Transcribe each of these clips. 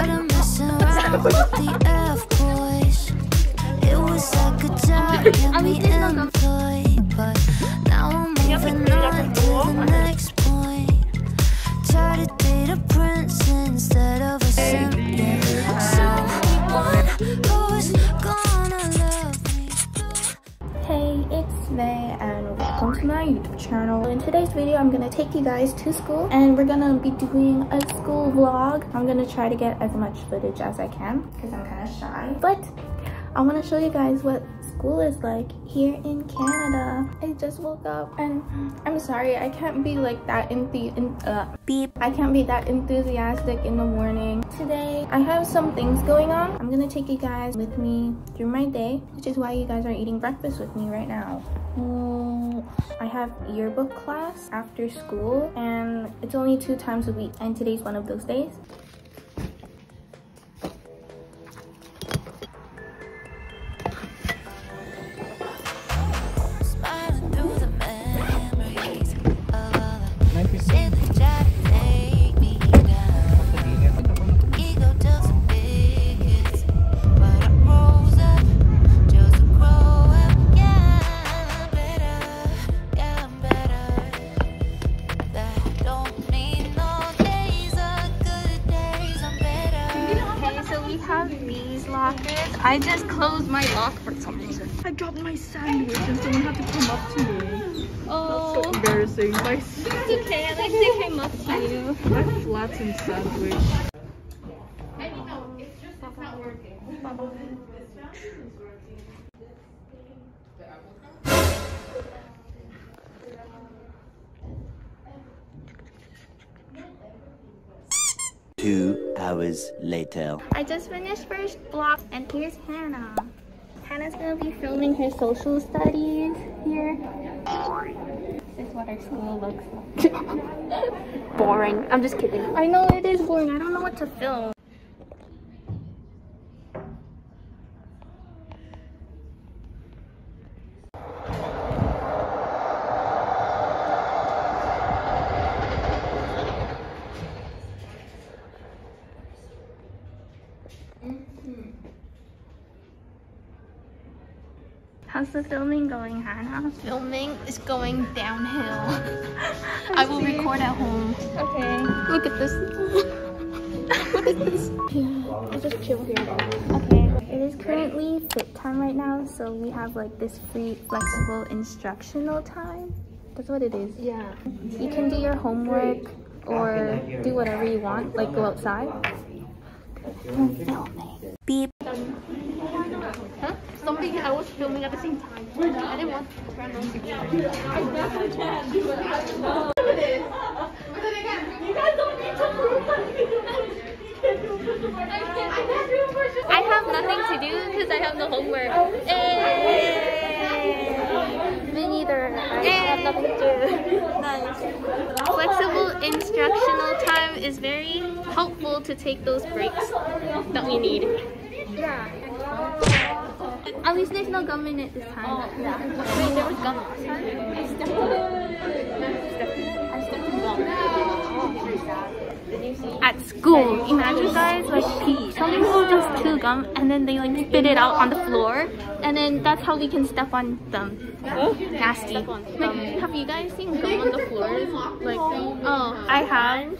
Started messing around with the F boys. It was like a job, kept me employed. But now I'm moving on to the next my YouTube channel. In today's video, I'm gonna take you guys to school and we're gonna be doing a school vlog. I'm gonna try to get as much footage as I can because I'm kind of shy. But I want to show you guys what school is like here in Canada. I just woke up and I'm sorry, I can't be like that in the in, uh, beep. I can't be that enthusiastic in the morning. Today, I have some things going on. I'm gonna take you guys with me through my day, which is why you guys are eating breakfast with me right now. Mm, I have yearbook class after school and it's only two times a week and today's one of those days. Two hours later. I just finished first block, and here's Hannah. Hannah's gonna be filming her social studies here. This is what our school looks like. boring. I'm just kidding. I know it is boring. I don't know what to film. How's the filming going, Hannah? Filming is going downhill. I will record at home. Okay. Look at this. Look at this. I'll just chill here. Okay. It is currently fit time right now, so we have like this free flexible instructional time. That's what it is. Yeah. You can do your homework or do whatever you want, like go outside. I'm filming. Beep. Somebody, I was filming at the same time. I didn't want random I have nothing to do because I have no homework. Hey! Me neither. I have nothing to do. Nice. Flexible instructional time is very helpful to take those breaks that we need. Yeah. At least there's no gum in it this time. Oh, yeah. Wait, there was gum last time. I stepped in it. I stepped in gum. At school, imagine guys like pee. some people just chew gum and then they like spit it out on the floor, and then that's how we can step on them. Oh. Nasty. Like, have you guys seen gum on the floor? Like, oh, I have.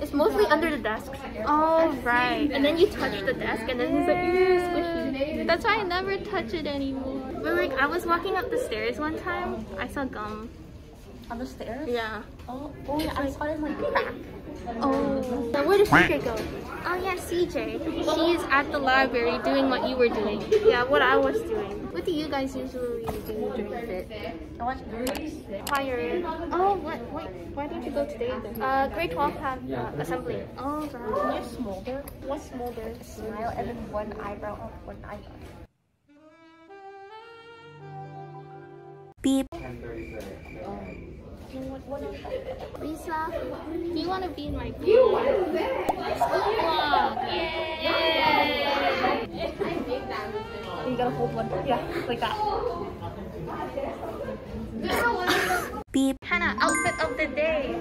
It's mostly under the desk. Oh right. And then you touch the desk, and then it's like "Ew, squishy. That's why I never touch it anymore. But like, I was walking up the stairs one time. I saw gum. On the stairs? Yeah. Oh, oh yeah, I saw it in my crack. Oh. Now where did CJ go? Oh yeah, CJ. She is at the library doing what you were doing. Yeah, what I was doing. What do you guys usually do during fit? I watched movies. Choir. Oh, what? Wait, why don't you go today then? Uh, grade 12 have uh, assembly. Oh, Can right. you smolder? What's smolder? Smile and then one eyebrow up, one eyebrow. Beep. Lisa, do you want to be in my vlog? School vlog. Yay! You gotta hold one. Yeah, like that. Beep. Hannah, outfit of the day.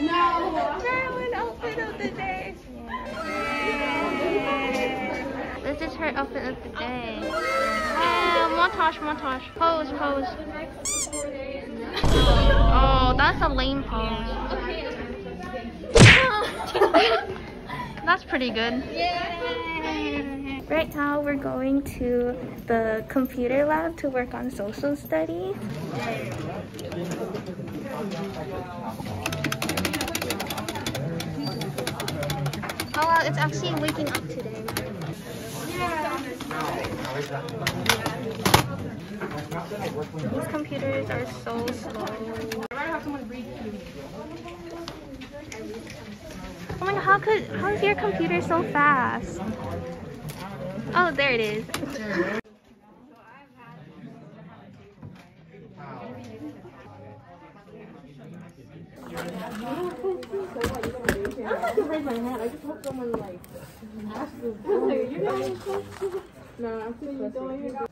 no. Marilyn, outfit of the day. This is her outfit of the day. Yeah, montage, montage. Pose, pose. Oh, that's a lame pose. that's pretty good. Right now we're going to the computer lab to work on social studies. Oh wow, it's actually waking up today. These computers are so slow. Oh my god, how could how is your computer so fast? Oh, there it is. I'm Whoa, they're so small and so cute. What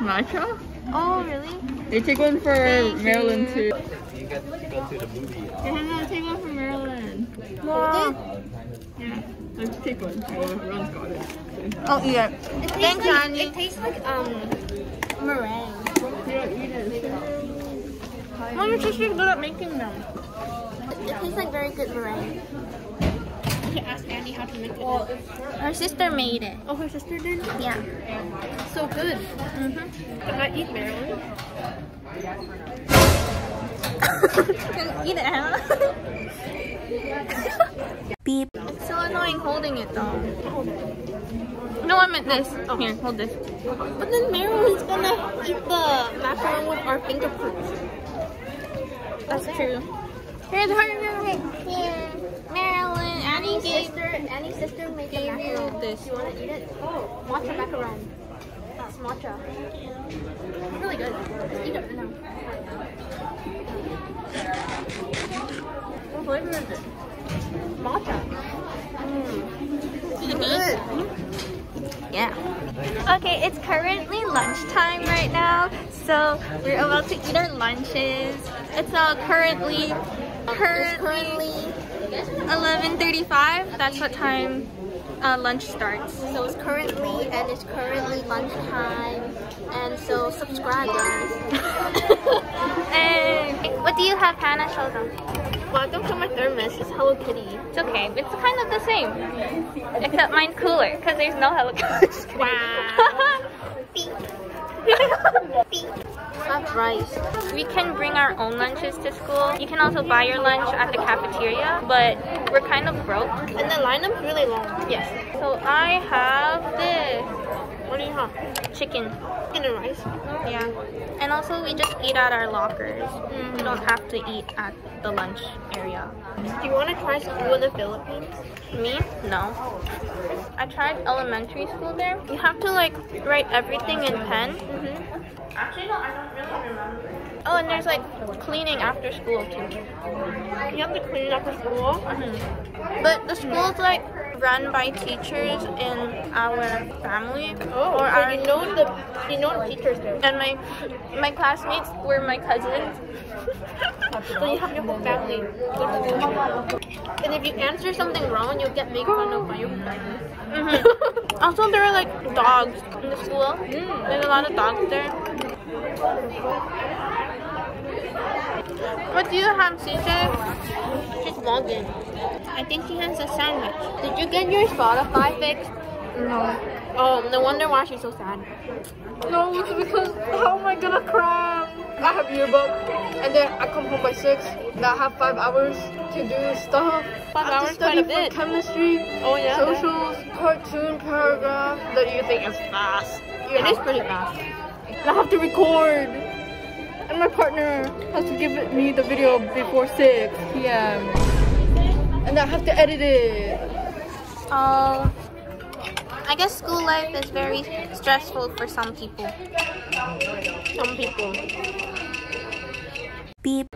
Matcha? Oh, really? They take one for Thank Marilyn too. you. too. Yeah, take one for Marilyn. Wow. Yeah. Let's take one. Oh, Ron's got it. Oh, yeah. Thank you, Andy. It tastes like um meringue. Yeah, eat it. Oh, your sister's good at making them. It tastes like very good meringue. Should ask Andy how to make it. Our sister made it. Oh, her sister did? Yeah. So good. Mm-hmm. Can I eat Marilyn? Eat it, Hannah. Beep. It's so annoying holding it though. No, I meant this. Oh, here, hold this. But then Marilyn's gonna eat the macaron with our fingerprints. That's true. Here's her. Here. Marilyn, Annie gave sister, Annie's sister made the macaron. this. You wanna eat it? Oh, matcha macaron. That's matcha. It's really good. Let's eat it now. What flavor is it? Matcha. Is it good? Yeah. Okay, it's currently lunchtime right now, so we're about to eat our lunches. It's uh, currently currently 11:35. That's what time uh, lunch starts. So it's currently and it's currently lunchtime. And so subscribe guys. and what do you have, Hannah? Show them. Welcome to my thermos. It's Hello Kitty. It's okay. It's kind of the same, except mine's cooler because there's no Hello Kitty. Wow. That's rice. We can bring our own lunches to school. You can also buy your lunch at the cafeteria, but we're kind of broke. And the lineup's really long. Yes. So I have this What do you have? chicken. Chicken and rice. Yeah. And also we just eat at our lockers. We don't have to eat at the lunch area. Do you want to try school in the Philippines? Me? No. I tried elementary school there. You have to like write everything in pen. Mhm. Actually, no, I don't really remember. Oh, and there's like cleaning after school too. You have to clean the school. But the school's like run by teachers in our family Oh, or our you know the you know the teachers there. and my my classmates were my cousins. So you have your whole family go to school. And if you answer something wrong, you'll get made fun of by your parents. Mhm. also, there are like dogs in the school. There's a lot of dogs there. What do you have, CJ? She's vlogging. I think she has a sandwich. Did you get your Spotify fixed? No. Oh, no wonder why she's so sad. No, it's because oh how am I gonna cram? I have yearbook, and then I come home by six. And I have five hours to do stuff. Five I have hours, to study quite a bit. for chemistry, Oh yeah. socials, cartoon, paragraph that you think is fast. You It is pretty fast. I have to record. And my partner has to give me the video before 6 p.m. And I have to edit it. Oh, I guess school life is very stressful for some people. Some people. Beep.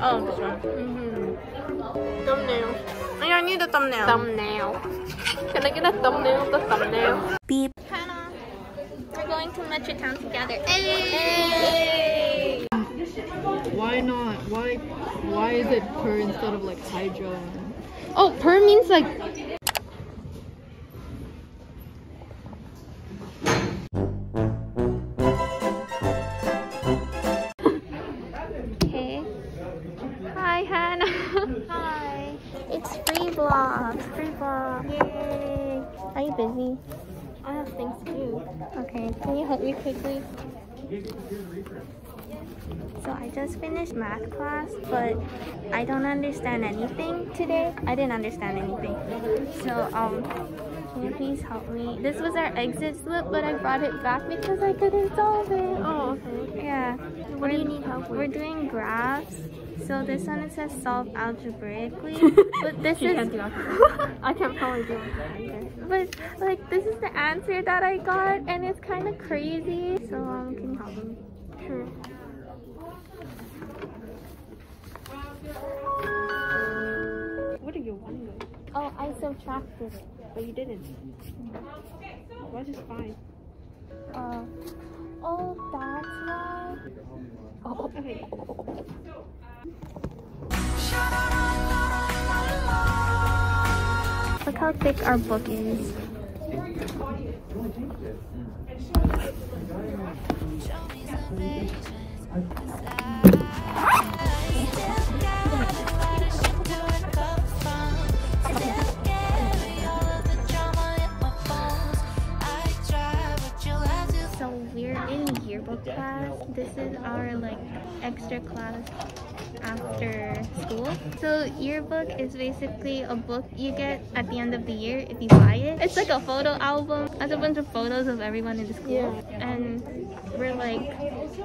Oh, this one. Mm-hmm. Thumbnail. Yeah, I need a thumbnail. Thumbnail. Can I get a thumbnail? The thumbnail. Beep. Hannah, we're going to Metrotown together. Hey! Why not? Why why is it per instead of like hydro? Oh, per means like. Hey. Hi, Hannah. Hi. It's free vlog. Free vlog. Yay. Are you busy? I have things to do. Okay. Can you help me quickly? So I just finished math class, but I don't understand anything today. I didn't understand anything. So um, can you please help me? This was our exit slip, but I brought it back because I couldn't solve it. Oh, okay. Yeah. What do you need help with? We're doing graphs. So this one it says solve algebraically, but this She is can't do algebra. I can't probably do it but like this is the answer that I got, and it's kind of crazy. So um, can you help me? Sure. Wondering? Oh, I subtracted it. But you didn't. What is fine? Uh, oh, that's why. Oh, okay. Look how thick our book is. Yearbook class. This is our like extra class after school. So yearbook is basically a book you get at the end of the year if you buy it. It's like a photo album. Has a bunch of photos of everyone in the school. Yeah. And we're like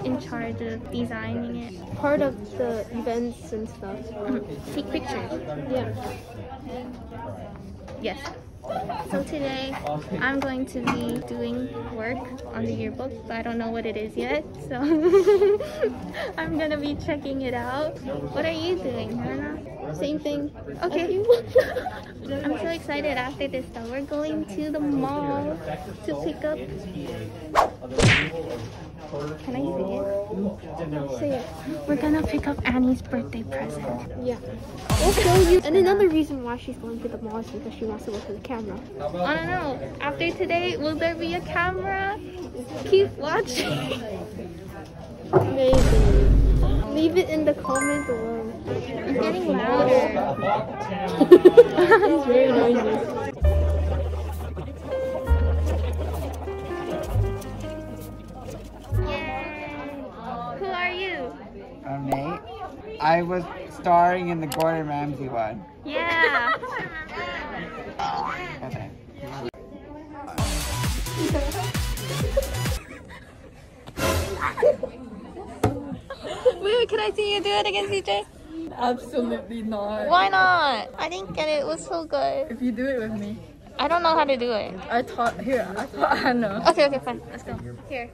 in charge of designing it. Part of the events and stuff. Mm-hmm. Take pictures. Yeah. Yes. So today I'm going to be doing work on the yearbook, but I don't know what it is yet. So I'm gonna be checking it out. What are you doing, Hannah? Same thing. Okay. I'm so excited after this though. We're going to the mall to pick up. Can I say it? Say it. We're gonna pick up Annie's birthday present. Yeah. We'll show you. And another reason why she's going to the mall is because she wants to look at the camera. I don't know. After today, will there be a camera? Keep watching. Maybe. Leave it in the comment below. I'm getting louder. it's very noisy. Yay. Who are you? I'm Nate. I was starring in the Gordon Ramsay one. Yeah. Can I see you do it again, CJ? Absolutely not. Why not? I didn't get it. It was so good. If you do it with me. I don't know how to do it. I taught here, I taught Hannah. Okay, okay, fine. Let's go. Here.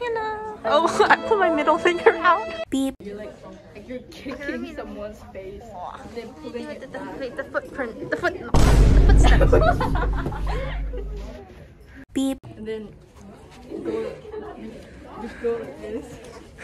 Hannah. Oh, I put my middle finger out. Beep. You're like, like you're kicking someone's face. Then pulling it the, wait, the footprint. The foot. The footsteps. Beep. And then go, just go like this.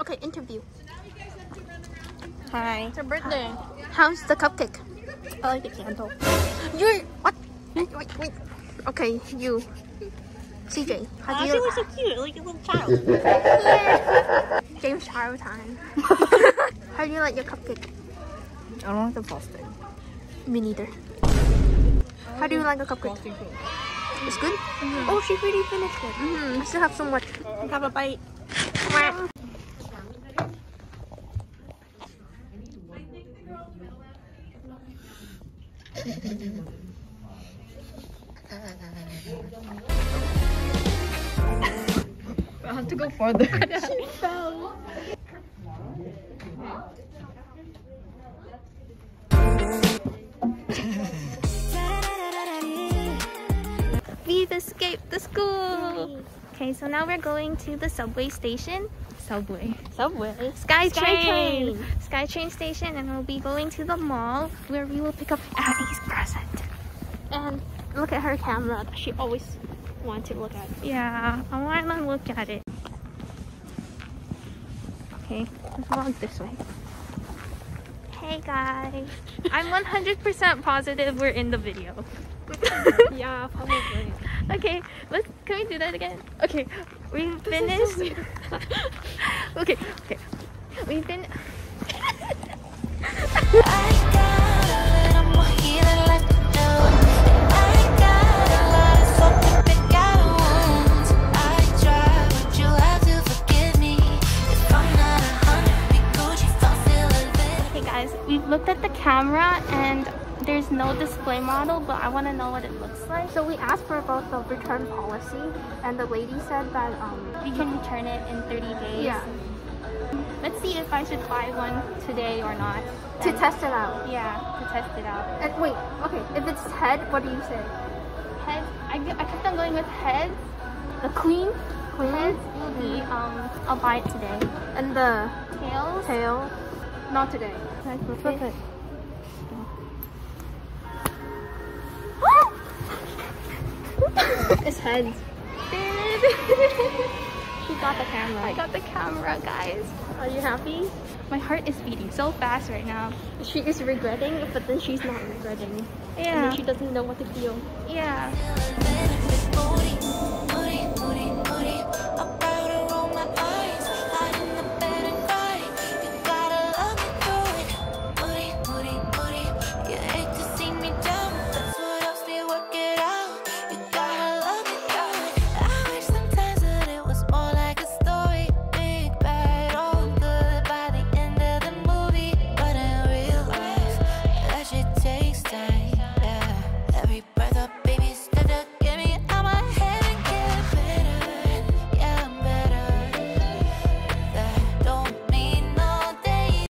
Okay, interview. Hi. It's her birthday. How's the cupcake? I like the candle. You're what? Wait, wait, wait. Okay, you. CJ, how do you? so cute, like a little child. James Charles time. how do you like your cupcake? I don't like the frosting. Me neither. How do you like the cupcake? It's good. Oh, she already finished it. Mm -hmm. I still have so much. Have a bite. I have to go further. school. So now we're going to the subway station. Subway. Subway. SkyTrain. SkyTrain. SkyTrain station, and we'll be going to the mall where we will pick up Abby's present. And look at her camera that she always wants to look at. It. Yeah, I want to look at it. Okay, let's walk this way. Hey guys, I'm 100% positive we're in the video. Yeah, probably. Okay, let's can we do that again? Okay, we finished. okay, okay, we've been. Want to know what it looks like. So we asked for about the return policy, and the lady said that um, we can return it in 30 days. Yeah. Let's see if I should buy one today or not. To test it out. Yeah, to test it out. And wait, okay, if it's head, what do you say? Head. I, I, I kept on going with heads. The queen? Queen? Heads will be, um, I'll buy it today. And the Tails, tail? Not today. Can I heads. she got the camera. I got the camera, guys. Are you happy? My heart is beating so fast right now. She is regretting, but then she's not regretting. And Yeah. then she doesn't know what to feel. Yeah.